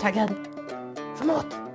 taggad för mat?